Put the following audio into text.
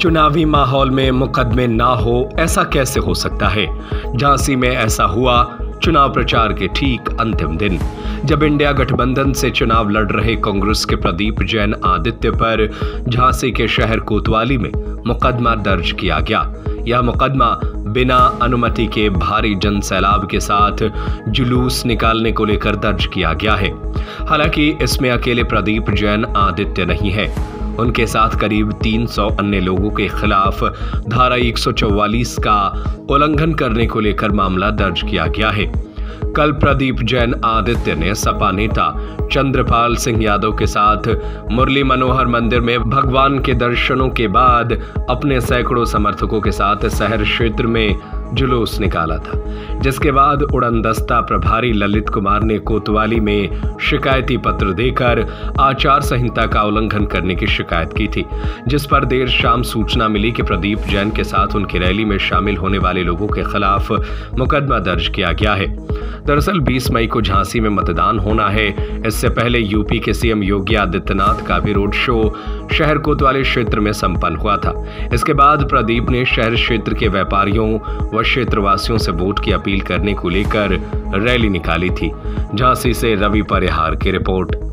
चुनावी माहौल में मुकदमे ना हो, ऐसा कैसे हो सकता है? झांसी में ऐसा हुआ, चुनाव प्रचार के ठीक अंतिम दिन। जब इंडिया गठबंधन से चुनाव लड़ रहे कांग्रेस के प्रदीप जैन आदित्य पर झांसी के शहर कोतवाली में मुकदमा दर्ज किया गया। यह मुकदमा बिना अनुमति के भारी जन सैलाब के साथ जुलूस निकालने को लेकर दर्ज किया गया है। हालाँकि इसमें अकेले प्रदीप जैन, आदित्य नहीं है। उनके साथ करीब 300 अन्य लोगों के खिलाफ धारा 144 का उल्लंघन करने को लेकर मामला दर्ज किया गया है। कल प्रदीप जैन, आदित्य ने सपा नेता चंद्रपाल सिंह यादव के साथ मुरली मनोहर मंदिर में भगवान के दर्शनों के बाद अपने सैकड़ों समर्थकों के साथ शहर क्षेत्र में जुलूस निकाला था, जिसके बाद उड़न दस्ता प्रभारी ललित कुमार ने कोतवाली में शिकायती पत्र देकर आचार संहिता का उल्लंघन करने की शिकायत की थी, जिस पर देर शाम सूचना मिली कि प्रदीप जैन के साथ उनकी रैली में शामिल होने वाले लोगों के खिलाफ मुकदमा दर्ज किया गया है। दरअसल 20 मई को झांसी में मतदान होना है। इससे पहले यूपी के सीएम योगी आदित्यनाथ का भी रोड शो शहर कोतवाली क्षेत्र में संपन्न हुआ था। इसके बाद प्रदीप ने शहर क्षेत्र के व्यापारियों व क्षेत्रवासियों से वोट की अपील करने को लेकर रैली निकाली थी। झांसी से रवि परिहार की रिपोर्ट।